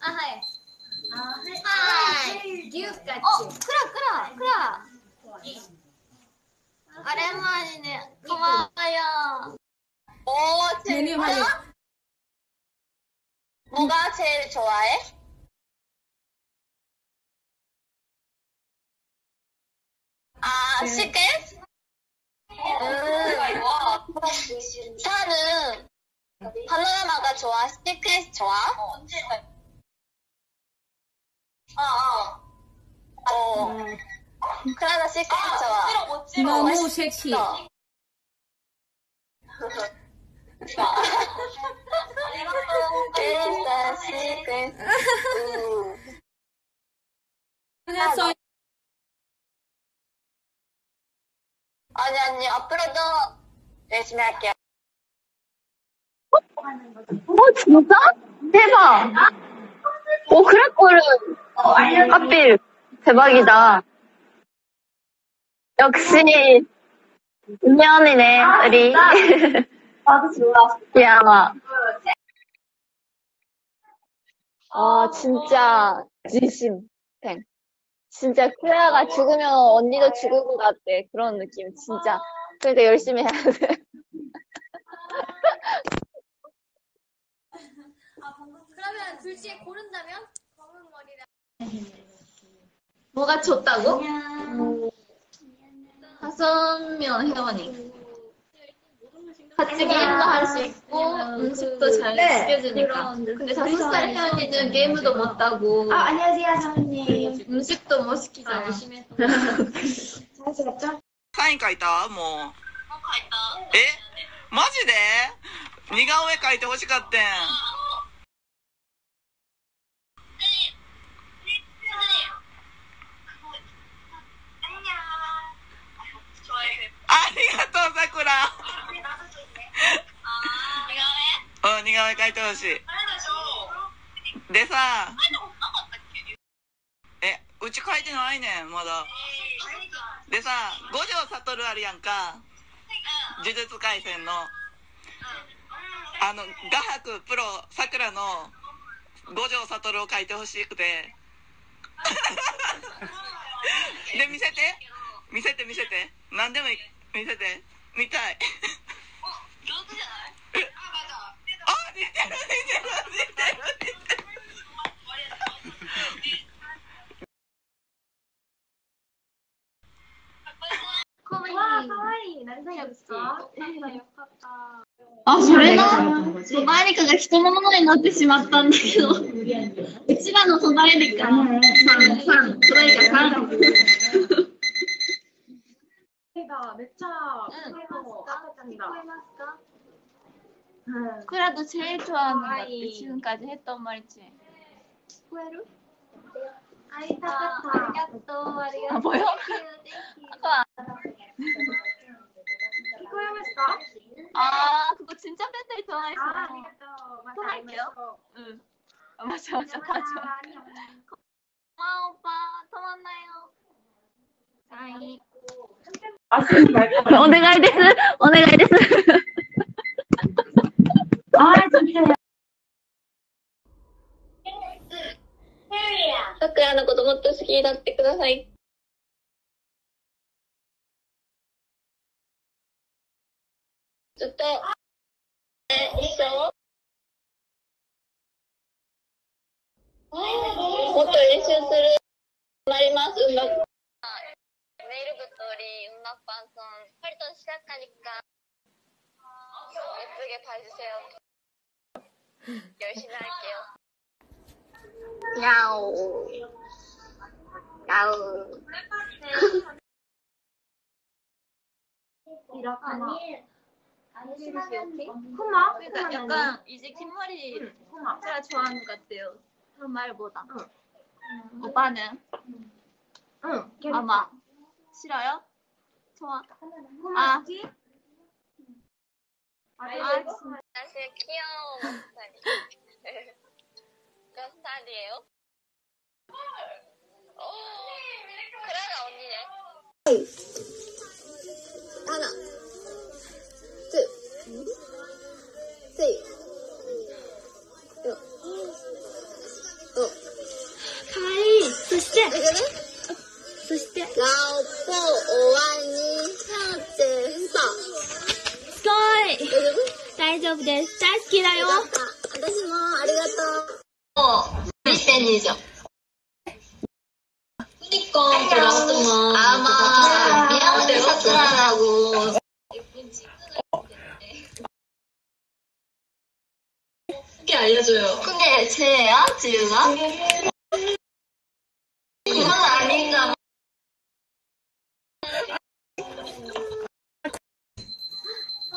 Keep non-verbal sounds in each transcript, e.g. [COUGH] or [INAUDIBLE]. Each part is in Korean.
아, 하이. 하이. 기웃같이. 어. 오랜만이네. 고마워요. 오, 메뉴 제일 하이. 뭐가 제일 좋아해? 아, 시크릿? 음, 사는 파노라마가 좋아? 시크릿 좋아? 어, 어. 너무 섹시. 어. It's a secret. 음. 했어요. 아니, 아니, 앞으로도 열심히 할게요. 어, 진짜? 대박! 오, 그랬거든. 하필. 대박이다. 역시, 인연이네, 우리. 나도 좋아. 야, 아, 진짜, 진심. 팬. 진짜 클레아가 죽으면 언니도 죽을 것 같대. 그런 느낌, 진짜. 그러니까 열심히 해야 돼. 그러면 둘 중에 고른다면? 검은 머리랑. 뭐가 좋다고? 다섯 명 회원이. 같이 게임도 할 수 있고 음식도 잘 시켜주니까. 근데 다섯 살 회원이는 게임도 못하고 아, 안녕하세요, 사모님. 음식도 못 시키잖아. サイン書いたもう。えマジで似顔絵描いてほしかったん。 うん、似顔絵描いてほしい。でさ、え、うち書いてないねん、まだ。でさ、五条悟あるやんか。呪術廻戦の。あの、画伯プロさくらの五条悟を書いてほしくて。[LAUGHS] で、見せて。見せて見せて。何でもいい。見せて。見たい。あ、似てる似てる似てる似てる。わー、かわいい。何歳ですかよかった。あ、それな。リカが。人のものになってしまったんだけど。うちらの。ん、めっちゃ。聞こえますか。聞こえますか。うん、クラヘッドマリチ。聞こえる？ありがとう、ありがとう。あ、ぼよ。聞こえますか？ああ、ちんちゃん弁当いつもいですありがとう。また会いまょう。うん。ましょう、ば、おば、止まんないよ。はい。お願いです。お願いです。ああ、ちょっと。さくらのこともっと好きになってください。ずっと。もっと練習する。なります。うまく。 내일부터 우리 음악방송 활동 시작하니까 예쁘게 봐주세요. 열심히 할게요. 야오. 야오. 아니, 아니, 코마? 그러니까 약간 이제 흰머리 코마. 제가 좋아하는 것 같아요. 그런 말보다. 오빠는 응. 아마 싫어요? 좋아. 코마 아.好き 아, 아, 사실 귀여운 스타일. 몇 살이에요? 어, 그래가 언니네. 하나, 你 알려줘요. 그게 쟤야? 지유가? 그건 아닌가 봐.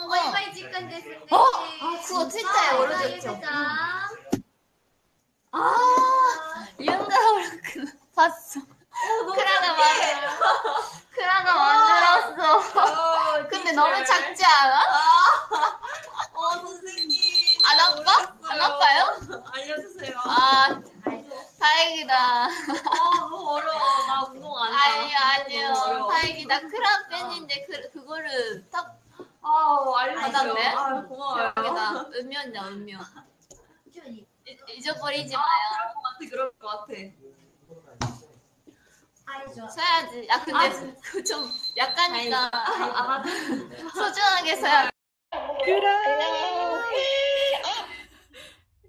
와이파이 직관 됐을 때. 어? 아, 그거 진짜야, 오래됐죠. 아, 윤가오르크 봤어. 크라가 만들어. 크라가 만들었어. 근데 너무 작지 않아? 어, 선생님. 안 아파? 안 아파요? [LAUGHS] 알려주세요. 아, 다행이다. 아, 너무 어려워. 나 운동 안 해. 아니요, 아니요. 어려워. 다행이다. 크라 팬인데 그, 그거를 딱 아, 알려주세요. 받았네? 아, 고마워요. 여기다 음료냐, 음료. 잊- 잊어버리지 마요. 그럴 것 같아, 그럴 것 같아. 써야지. 아, 근데 그 좀 약간이니까 아, 맞아. 소중하게 써야 안녕.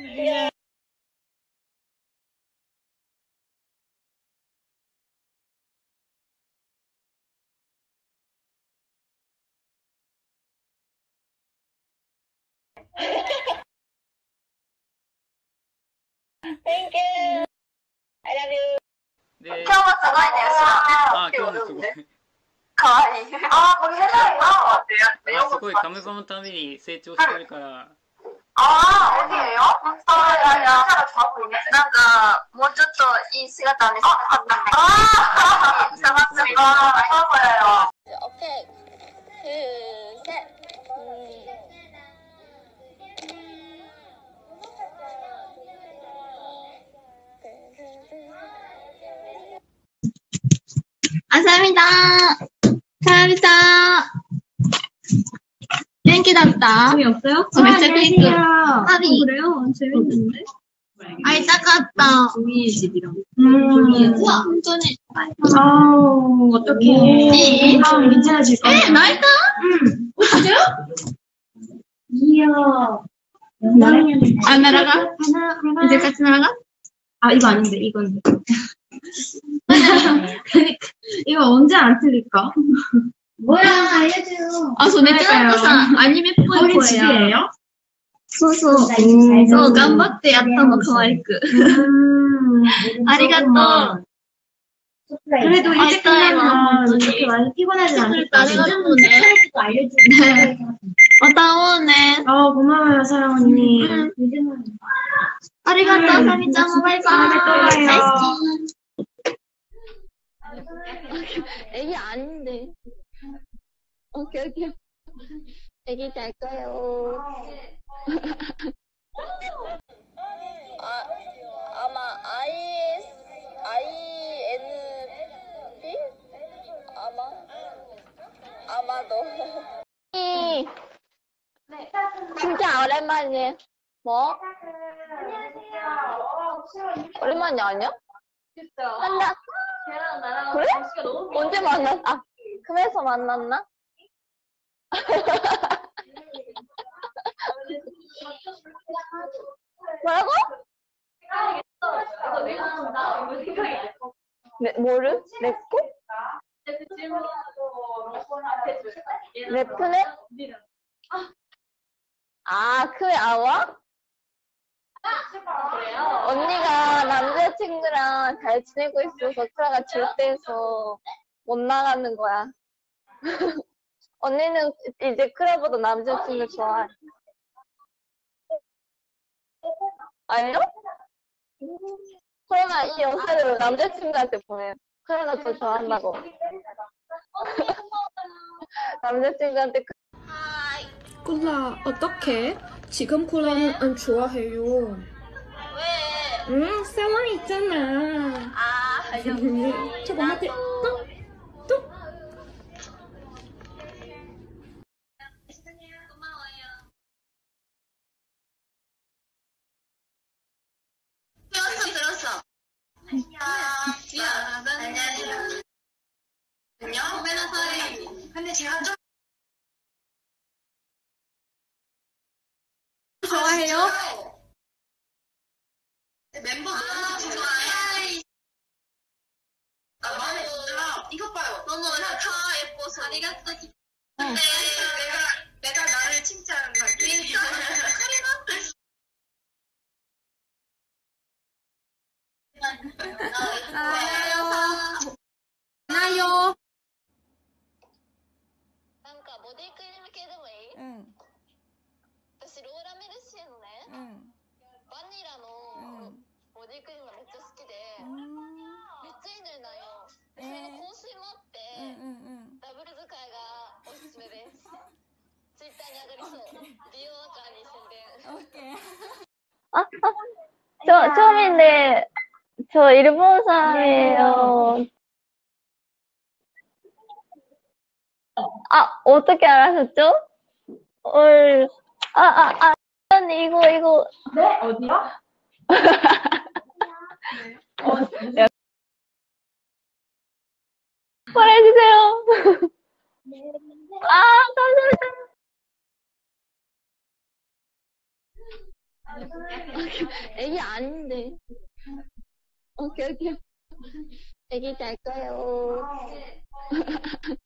Thank you. I love you. 今日もすごいね、あ、今日もすごい。可愛いい。あ、お見せいなってやって。すごい、カムコのために成長してるから。ああ、おじいよ。そうやいや。なんか、もうちょっといい姿見せたかったんだけど。ああ、探すみたいな。そうだよ。 웃기답다. 재미없어요? 어, 진짜 삐끗. 아, 아 어, 그래요? 재밌는데? 아이, 따갑다. 종이집이랑. 음. 우와, 완전히. 아우, 어떡해. 네. 다음 괜찮아질 거야. 네, 나이다. 응. 음. 어, 진짜요? 이야. 아, 안 날아가? 하나, 하나. 이제 같이 날아가? 아, 이거 아닌데, 이건. [LAUGHS] 그니까, 이거 언제 안 틀릴까? 뭐야, 알려줘요. あ、そう、めっちゃなんかさ、アニメっぽい 거기 声や。 집이에요? そうそう。そう、頑張ってやったの、可愛く。 음. ありがとう。 그래도 이제 아쉽다, 끝나면 이거. 이렇게 많이 피곤하지 그러니까 않겠다. 아리가또네. 네. また会おうね。 어, 고마워요, 사랑 언니. ありがとう、さみちゃんもバイバイ。 아, 또 봐요. 大好き。 애기 아닌데. 오케이, 오케이. 애기 잘 거요. 아, 아마 IS, INP? 아마, 아마도. 이, 진짜 오랜만이네. 뭐? 오랜만이 아니야? 한다. 그래? 언제 만났, 아, 금에서 만났나? [LAUGHS] 뭐라고? 네, 뭐를? 랩코? 랩프네? 아, 그 아와? 언니가 남자친구랑 잘 지내고 있어서 크라가 절대해서 못 나가는 거야. [LAUGHS] 언니는 이제 크라보다 남자친구 좋아해. 아니요? 그러면 이 영상을 남자친구한테 보내요. 그러나 더 좋아한다고. [LAUGHS] 남자친구한테 그- 콜라 어떡해? 지금 콜라는 안 좋아해요. 왜? 응, 상황 있잖아. 아, [LAUGHS] 저거 한테 해요? 멤버 아, 너무 좋아해. 나 마음에 들어. 이것 봐요. 너무나 다 예뻐서. 아리가또. 근데 내가, 내가 나를 칭찬한 거야. 진짜? 나요. 나요. 그러니까 모델 클릭 해도 왜? 응. うん、バニラの、ボディクリームがめっちゃ好きで、うん、めっちゃいいのよ。えー、香水もあって、うんうんうん、ダブル使いがおすすめです。[LAUGHS] ツイッターに上がりそう。美容アカに宣伝。あ、あ、ちょ、ちょみんで、ちょ、イルボンさんよ。あ、オートキャラ社長おい、あ、あ、あ。 언니, 이거, 이거. 네? 어디요? [LAUGHS] 보내주세요. 아, 감사합니다. 애기 아닌데. 오케이, 오케이. 애기 잘 거요. [LAUGHS]